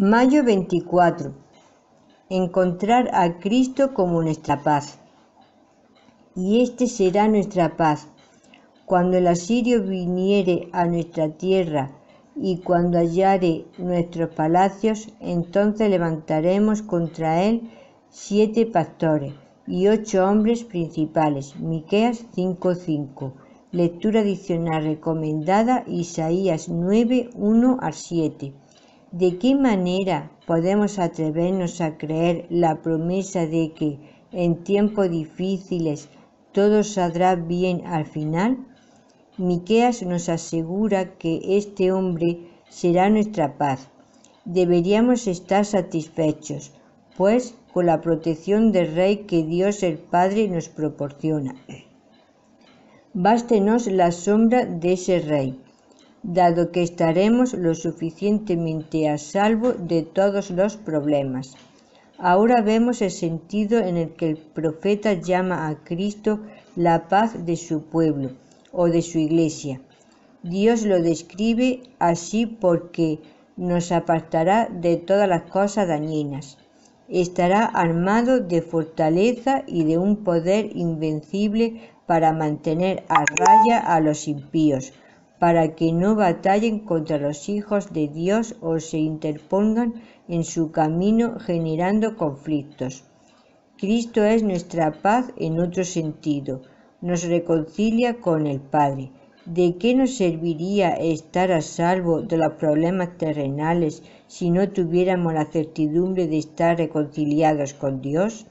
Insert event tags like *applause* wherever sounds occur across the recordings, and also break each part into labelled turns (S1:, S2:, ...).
S1: Mayo 24. Encontrar a Cristo como nuestra paz. Y este será nuestra paz. Cuando el asirio viniere a nuestra tierra y cuando hallare nuestros palacios, entonces levantaremos contra él siete pastores y ocho hombres principales. Miqueas 5:5. Lectura adicional recomendada Isaías 9, 1 al 7. ¿De qué manera podemos atrevernos a creer la promesa de que en tiempos difíciles todo saldrá bien al final? Miqueas nos asegura que este hombre será nuestra paz. Deberíamos estar satisfechos, pues con la protección del Rey que Dios el Padre nos proporciona. Bástenos la sombra de ese Rey dado que estaremos lo suficientemente a salvo de todos los problemas. Ahora vemos el sentido en el que el profeta llama a Cristo la paz de su pueblo o de su iglesia. Dios lo describe así porque nos apartará de todas las cosas dañinas. Estará armado de fortaleza y de un poder invencible para mantener a raya a los impíos, para que no batallen contra los hijos de Dios o se interpongan en su camino generando conflictos. Cristo es nuestra paz en otro sentido, nos reconcilia con el Padre. ¿De qué nos serviría estar a salvo de los problemas terrenales si no tuviéramos la certidumbre de estar reconciliados con Dios?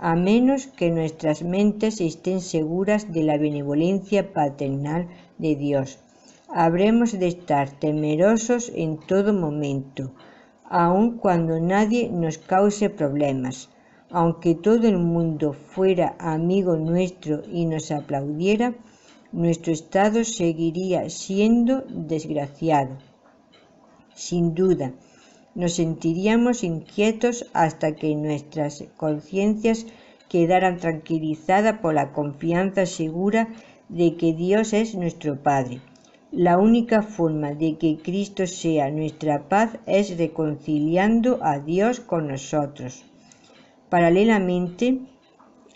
S1: A menos que nuestras mentes estén seguras de la benevolencia paternal de Dios habremos de estar temerosos en todo momento, aun cuando nadie nos cause problemas. Aunque todo el mundo fuera amigo nuestro y nos aplaudiera, nuestro estado seguiría siendo desgraciado. Sin duda, nos sentiríamos inquietos hasta que nuestras conciencias quedaran tranquilizadas por la confianza segura de que Dios es nuestro Padre la única forma de que Cristo sea nuestra paz es reconciliando a Dios con nosotros. Paralelamente,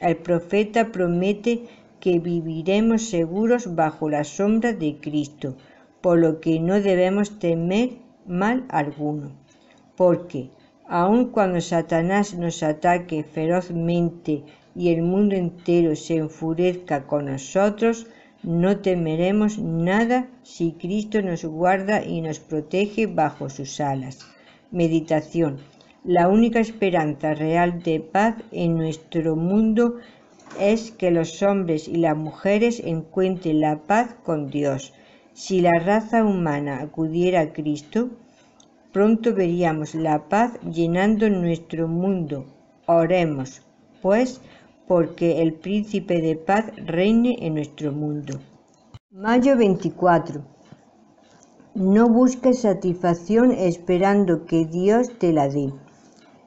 S1: el profeta promete que viviremos seguros bajo la sombra de Cristo, por lo que no debemos temer mal alguno. Porque, aun cuando Satanás nos ataque ferozmente y el mundo entero se enfurezca con nosotros, no temeremos nada si Cristo nos guarda y nos protege bajo sus alas. Meditación. La única esperanza real de paz en nuestro mundo es que los hombres y las mujeres encuentren la paz con Dios. Si la raza humana acudiera a Cristo, pronto veríamos la paz llenando nuestro mundo. Oremos, pues, porque el príncipe de paz reine en nuestro mundo. Mayo 24. No busques satisfacción esperando que Dios te la dé.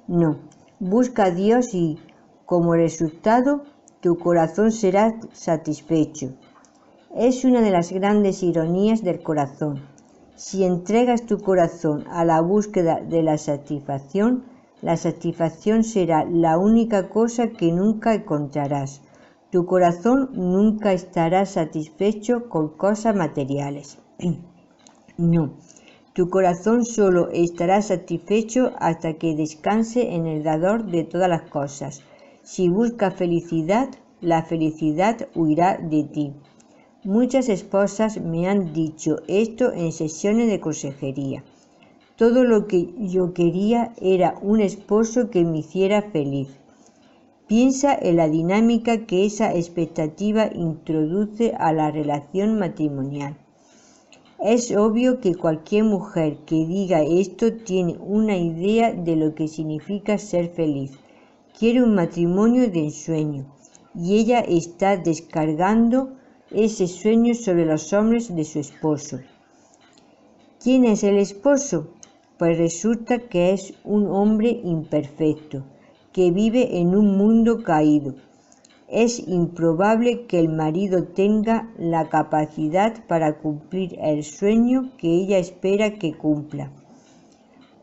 S1: No, busca a Dios y, como resultado, tu corazón será satisfecho. Es una de las grandes ironías del corazón. Si entregas tu corazón a la búsqueda de la satisfacción, la satisfacción será la única cosa que nunca encontrarás. Tu corazón nunca estará satisfecho con cosas materiales. *clears throat* No, tu corazón solo estará satisfecho hasta que descanse en el dador de todas las cosas. Si buscas felicidad, la felicidad huirá de ti. Muchas esposas me han dicho esto en sesiones de consejería. Todo lo que yo quería era un esposo que me hiciera feliz. Piensa en la dinámica que esa expectativa introduce a la relación matrimonial. Es obvio que cualquier mujer que diga esto tiene una idea de lo que significa ser feliz. Quiere un matrimonio de ensueño y ella está descargando ese sueño sobre los hombres de su esposo. ¿Quién es el esposo? Pues resulta que es un hombre imperfecto, que vive en un mundo caído. Es improbable que el marido tenga la capacidad para cumplir el sueño que ella espera que cumpla.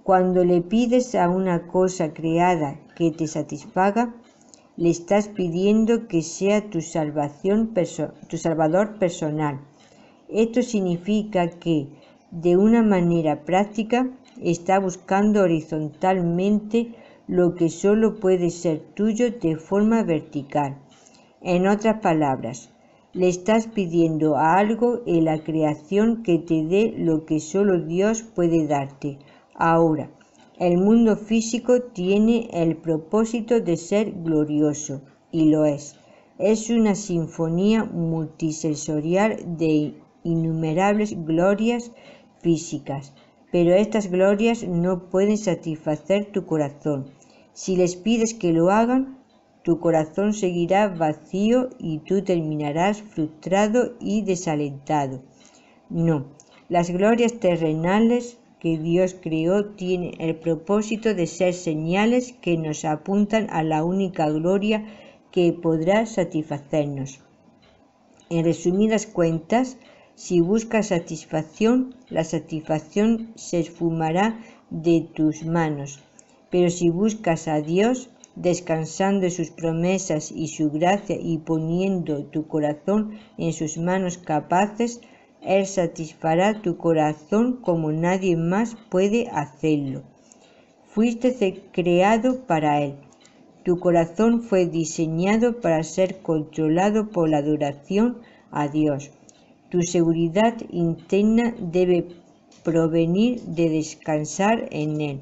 S1: Cuando le pides a una cosa creada que te satisfaga, le estás pidiendo que sea tu salvación, tu salvador personal. Esto significa que, de una manera práctica, está buscando horizontalmente lo que solo puede ser tuyo de forma vertical. En otras palabras, le estás pidiendo a algo en la creación que te dé lo que solo Dios puede darte. Ahora, el mundo físico tiene el propósito de ser glorioso, y lo es. Es una sinfonía multisensorial de innumerables glorias físicas, pero estas glorias no pueden satisfacer tu corazón. Si les pides que lo hagan, tu corazón seguirá vacío y tú terminarás frustrado y desalentado. No, las glorias terrenales que Dios creó tienen el propósito de ser señales que nos apuntan a la única gloria que podrá satisfacernos. En resumidas cuentas, si buscas satisfacción, la satisfacción se esfumará de tus manos. Pero si buscas a Dios, descansando sus promesas y su gracia y poniendo tu corazón en sus manos capaces, Él satisfará tu corazón como nadie más puede hacerlo. Fuiste creado para Él. Tu corazón fue diseñado para ser controlado por la adoración a Dios. Tu seguridad interna debe provenir de descansar en Él.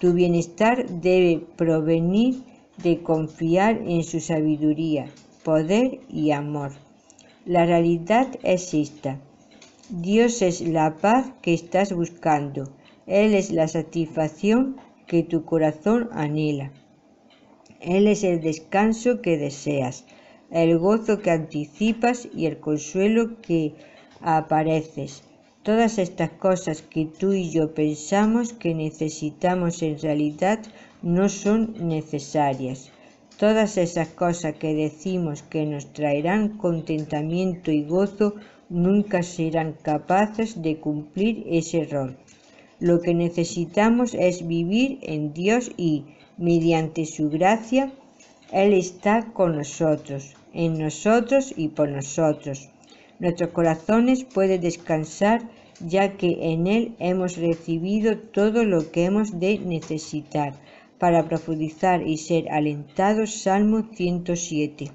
S1: Tu bienestar debe provenir de confiar en su sabiduría, poder y amor. La realidad es esta. Dios es la paz que estás buscando. Él es la satisfacción que tu corazón anhela. Él es el descanso que deseas, el gozo que anticipas y el consuelo que apareces. Todas estas cosas que tú y yo pensamos que necesitamos en realidad no son necesarias. Todas esas cosas que decimos que nos traerán contentamiento y gozo nunca serán capaces de cumplir ese rol. Lo que necesitamos es vivir en Dios y, mediante su gracia, Él está con nosotros, en nosotros y por nosotros. Nuestros corazones pueden descansar ya que en Él hemos recibido todo lo que hemos de necesitar para profundizar y ser alentados. Salmo 107.